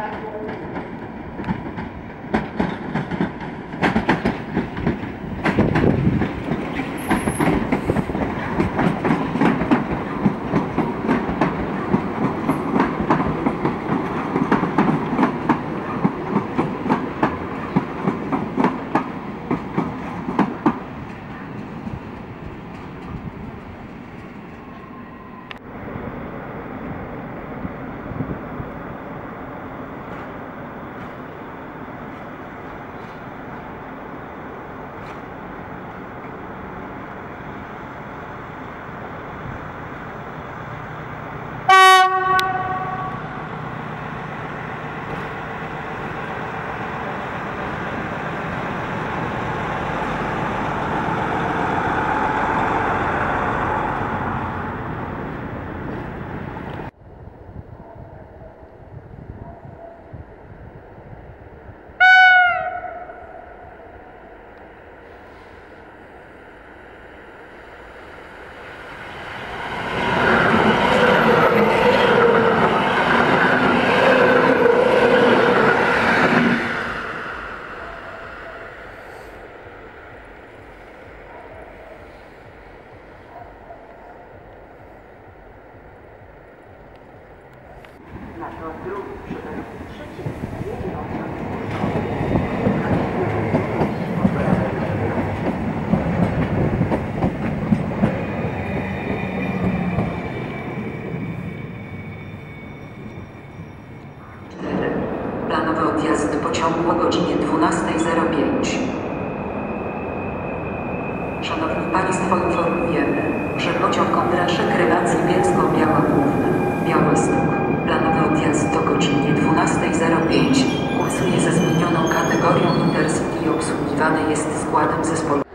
Thank you. Szanowni Państwo, informujemy, że pociąg Kondraszek relacji Bielsko-Biała Główna, Białystok. Planowy odjazd o godzinie 12.05. Kursuje ze zmienioną kategorią Intercity i obsługiwany jest składem zespołu.